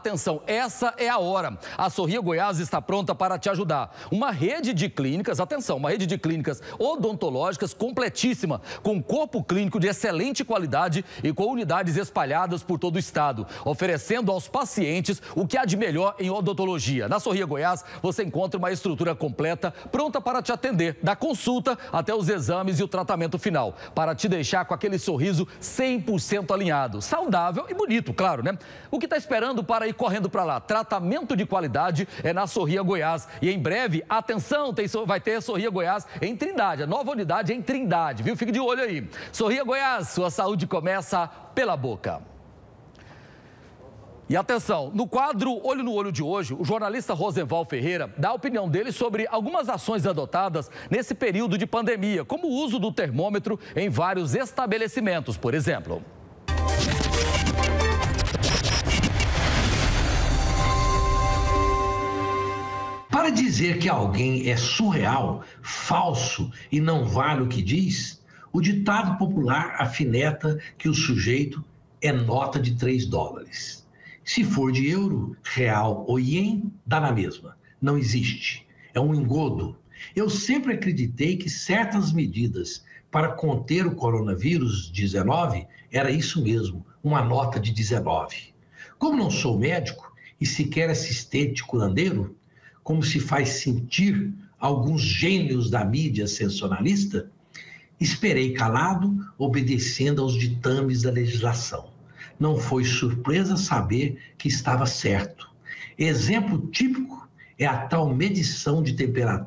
Atenção, essa é a hora. A Sorria Goiás está pronta para te ajudar. Uma rede de clínicas, atenção, uma rede de clínicas odontológicas completíssima, com corpo clínico de excelente qualidade e com unidades espalhadas por todo o estado, oferecendo aos pacientes o que há de melhor em odontologia. Na Sorria Goiás, você encontra uma estrutura completa, pronta para te atender, da consulta até os exames e o tratamento final, para te deixar com aquele sorriso 100% alinhado, saudável e bonito, claro, né? O que está esperando para ir correndo para lá. Tratamento de qualidade é na Sorria Goiás. E em breve, atenção, tem, vai ter Sorria Goiás em Trindade. A nova unidade é em Trindade, viu? Fique de olho aí. Sorria Goiás, sua saúde começa pela boca. E atenção, no quadro Olho no Olho de hoje, o jornalista Rosenval Ferreira dá a opinião dele sobre algumas ações adotadas nesse período de pandemia, como o uso do termômetro em vários estabelecimentos, por exemplo. Para dizer que alguém é surreal, falso e não vale o que diz, o ditado popular afineta que o sujeito é nota de 3 dólares. Se for de euro, real ou ien, dá na mesma. Não existe. É um engodo. Eu sempre acreditei que certas medidas para conter o coronavírus 19 era isso mesmo, uma nota de 19. Como não sou médico e sequer assistente curandeiro, como se faz sentir alguns gênios da mídia sensacionalista, esperei calado, obedecendo aos ditames da legislação. Não foi surpresa saber que estava certo. Exemplo típico é a tal medição de temperatura